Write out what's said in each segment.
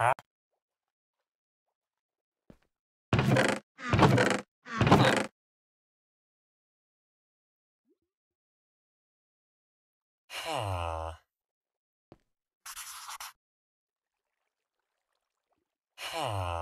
Huh? Huh. Huh.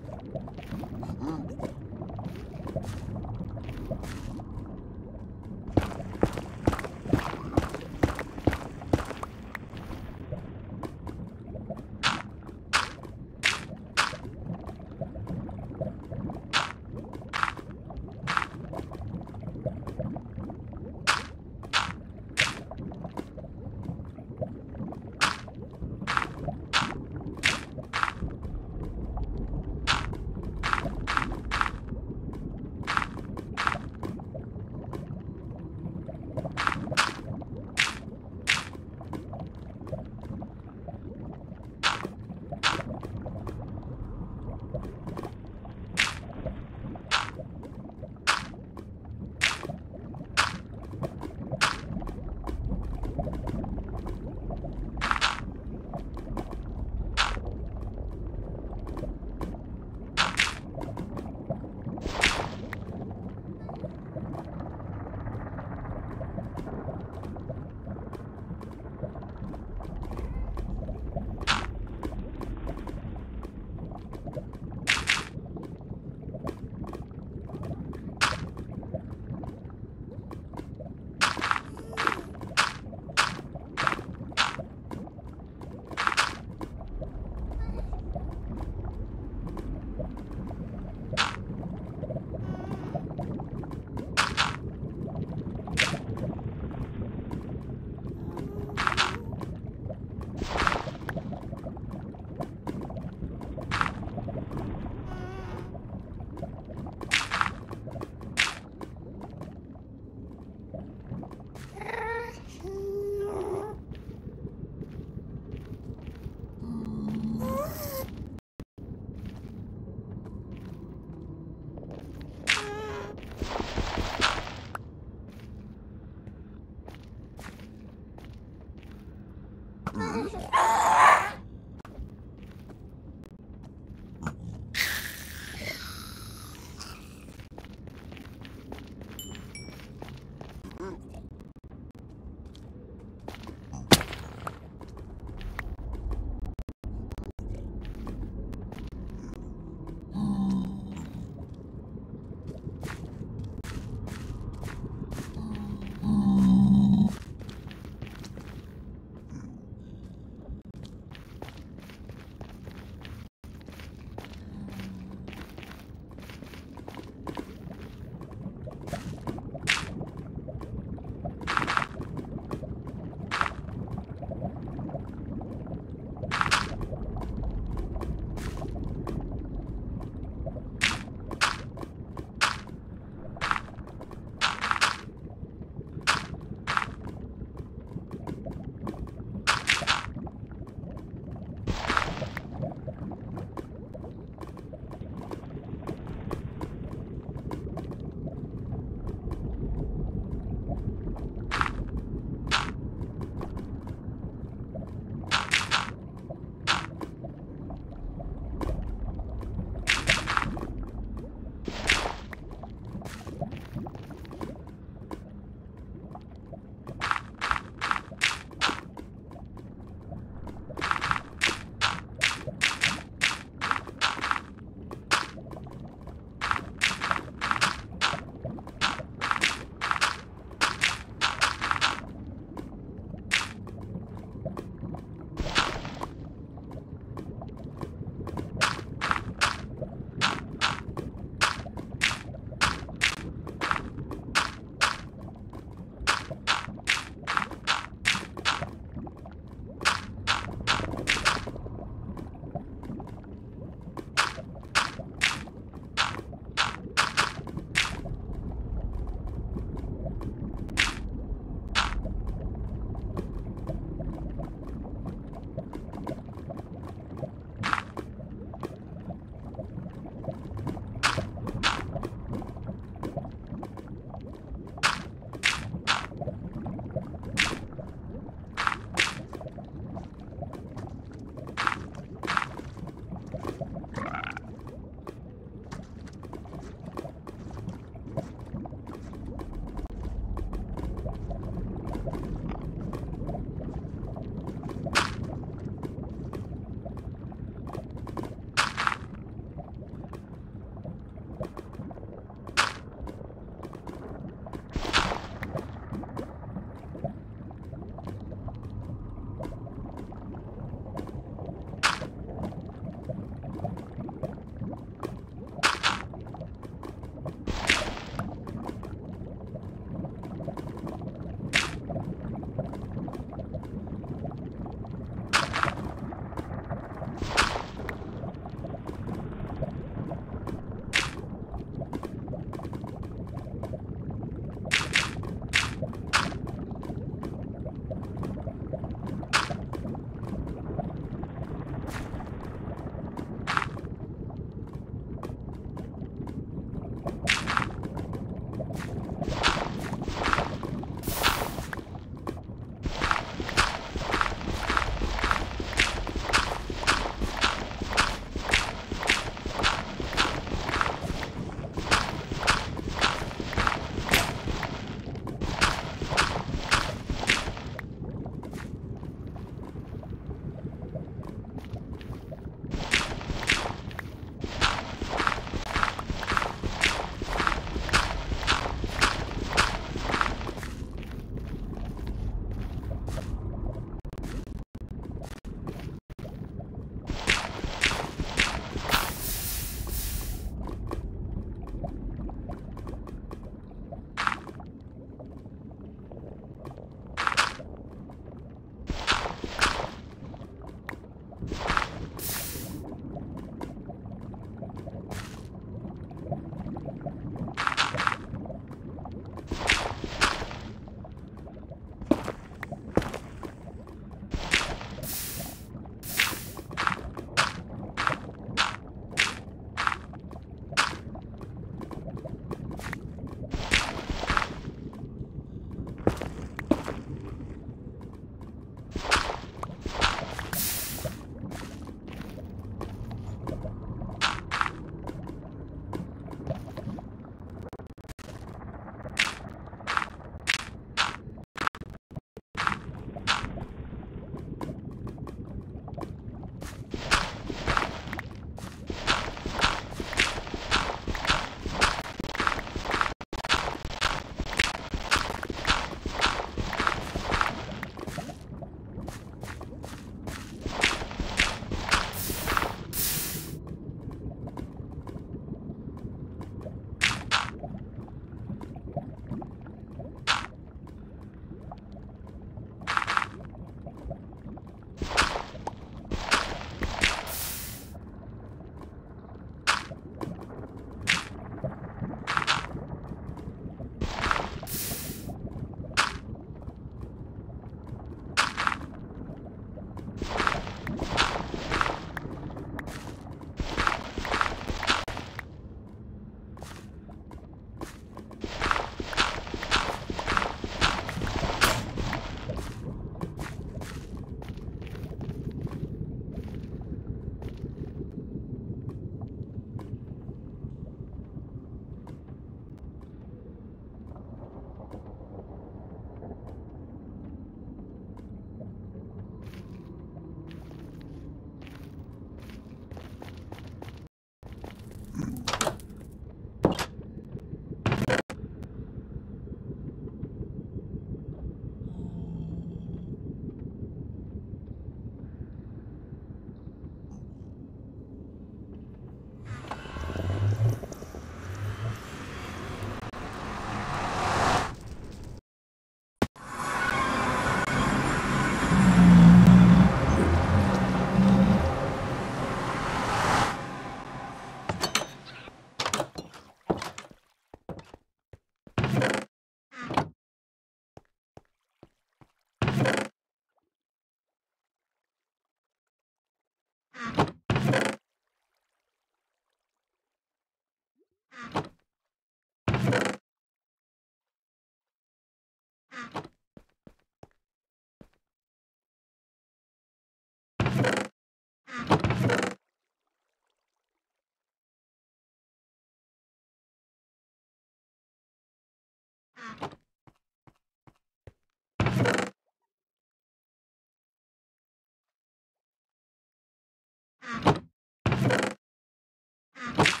Ah.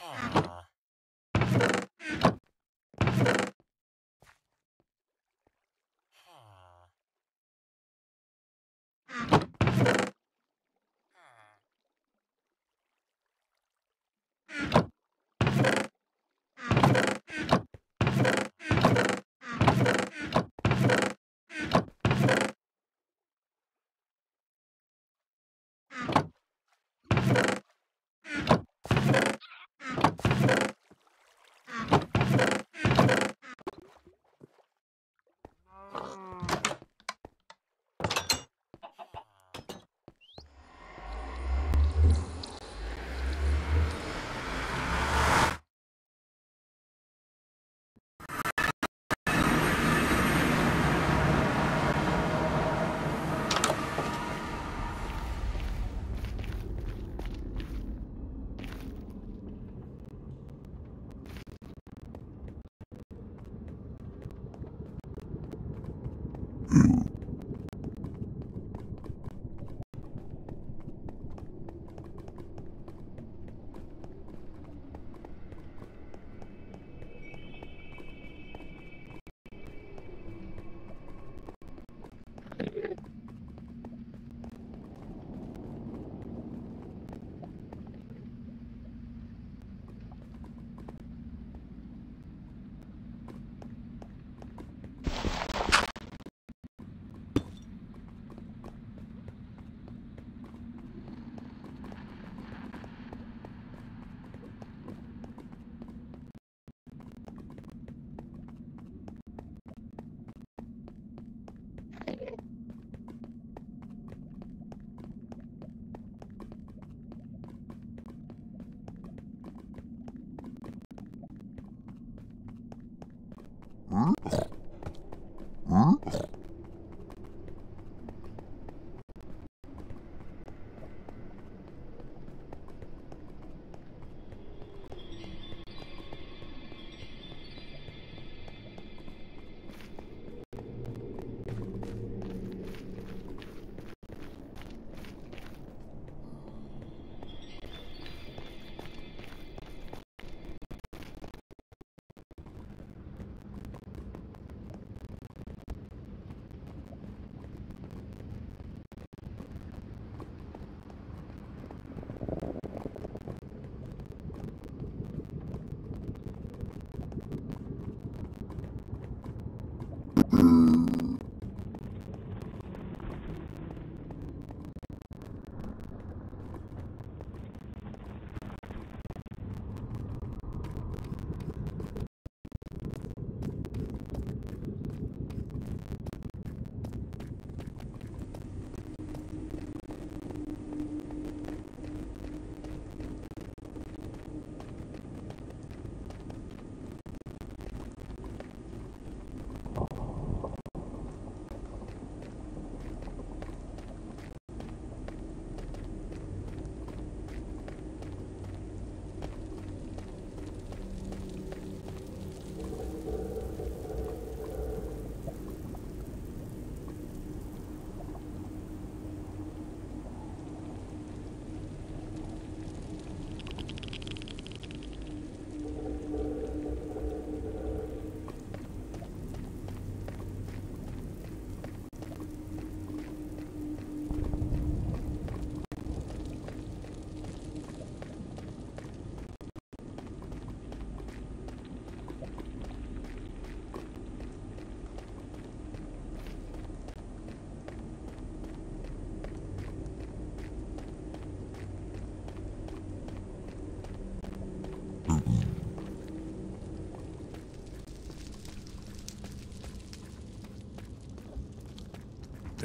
Ha.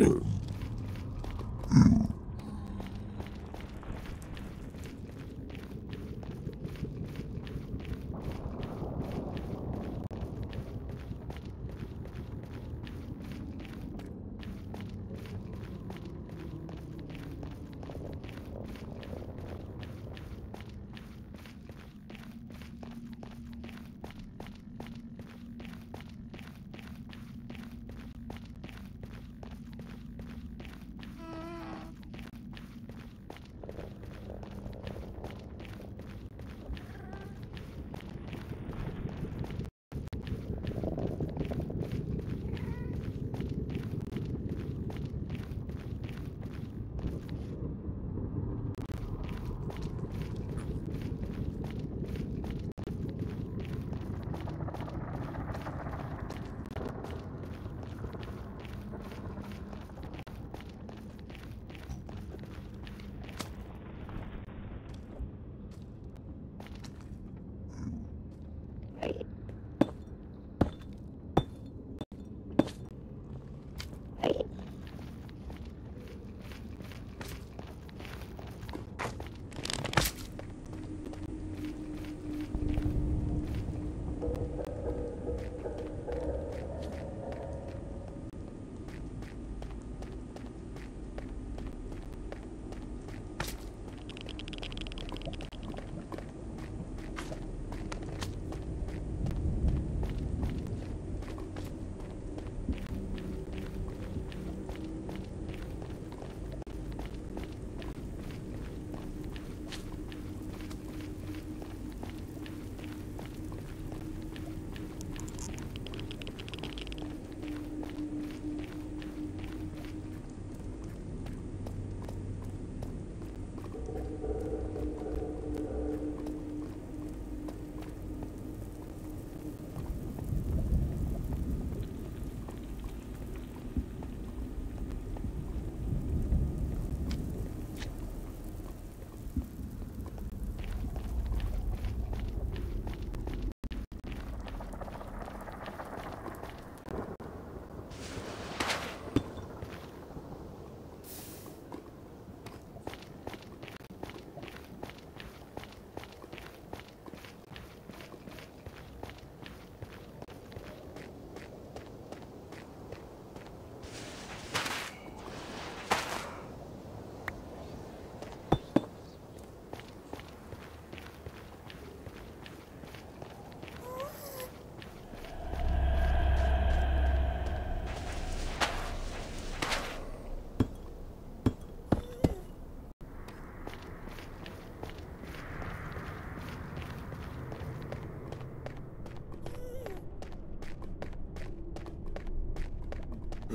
Ooh.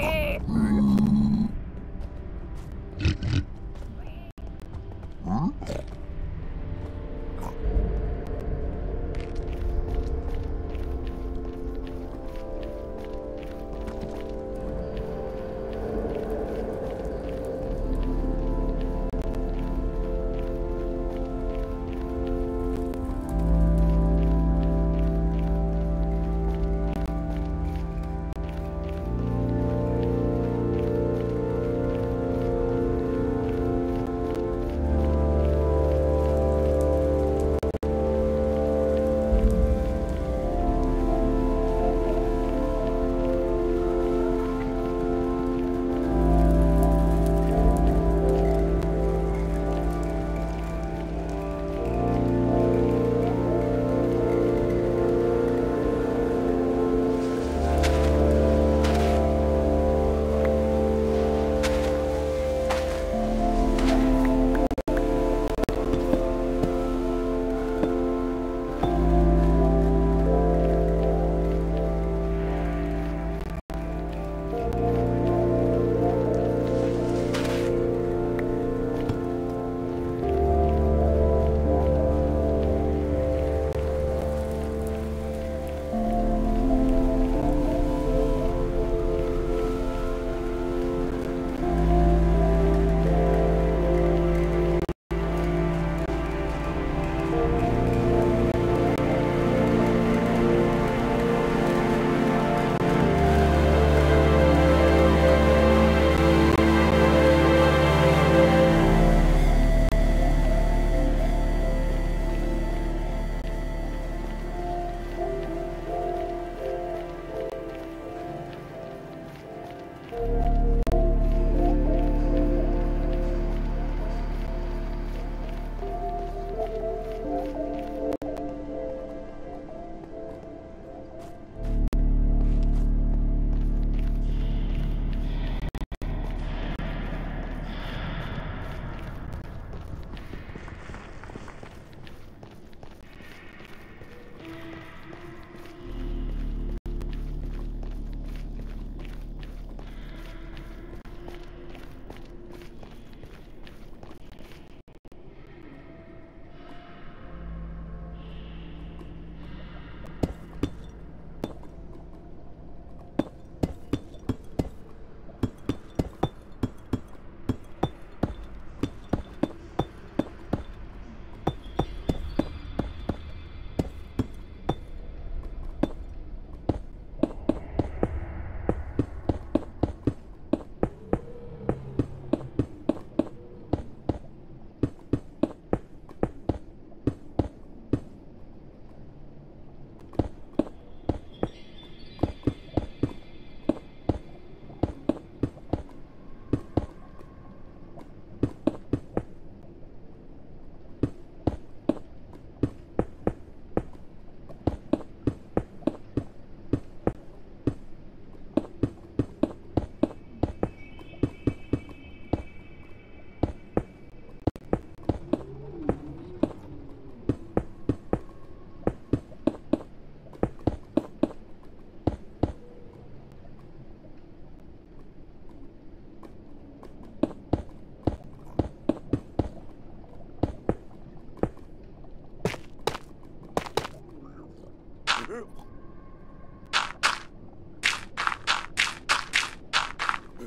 Sorry.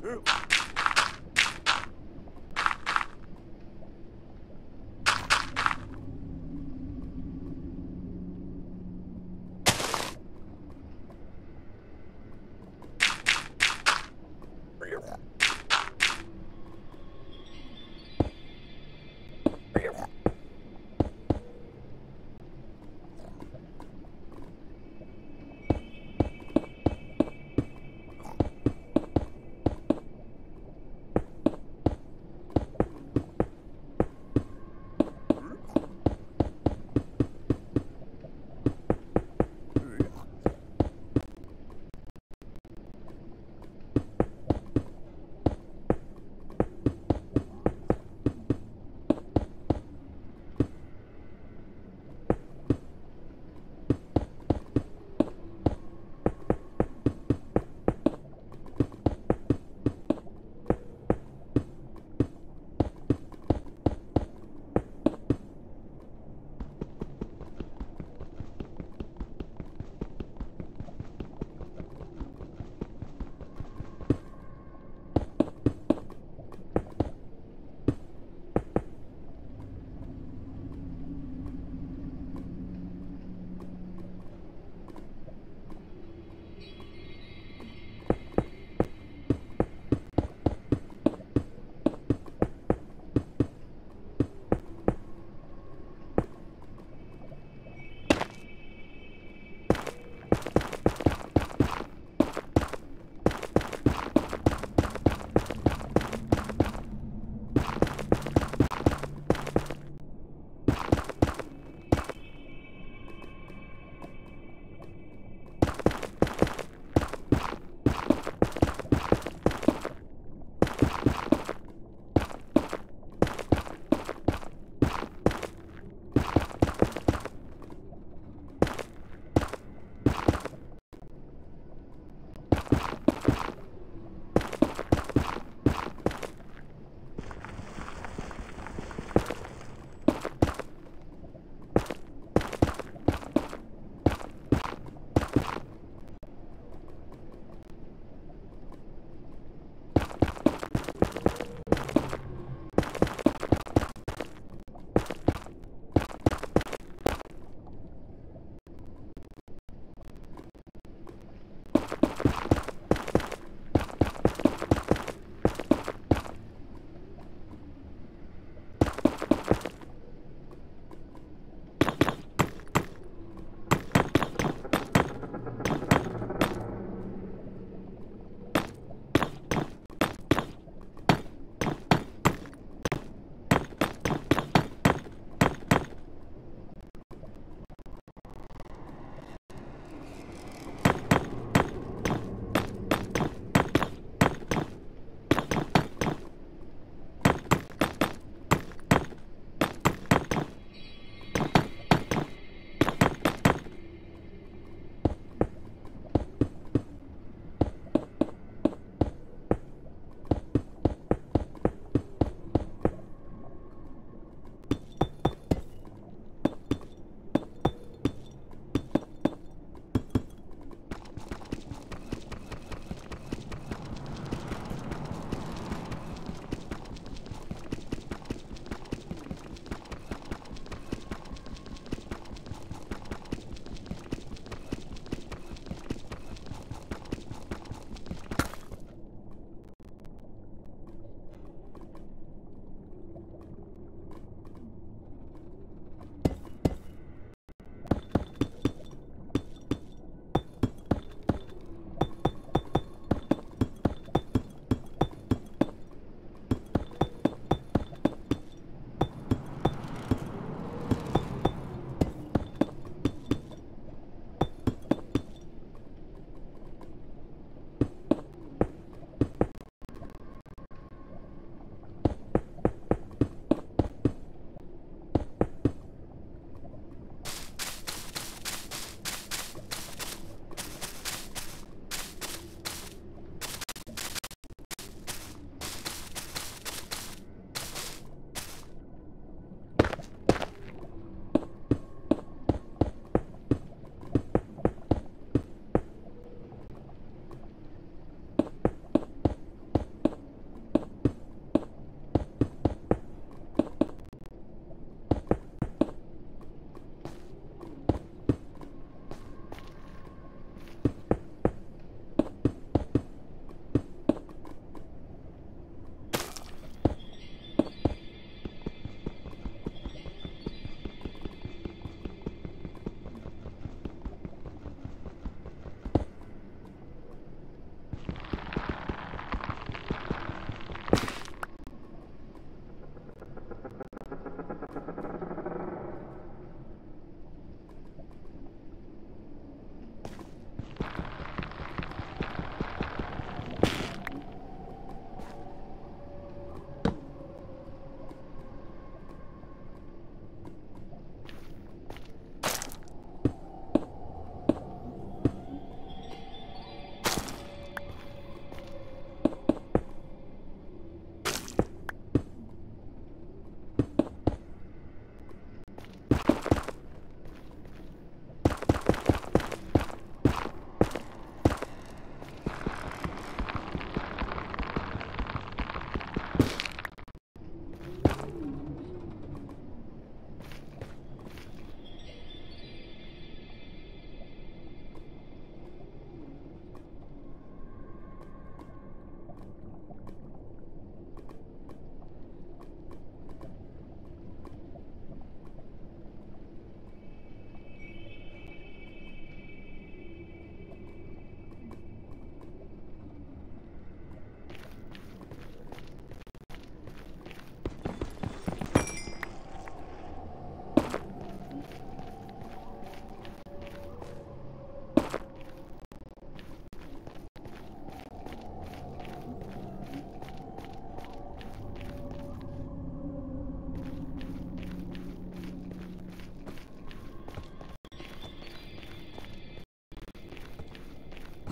Uh, uh.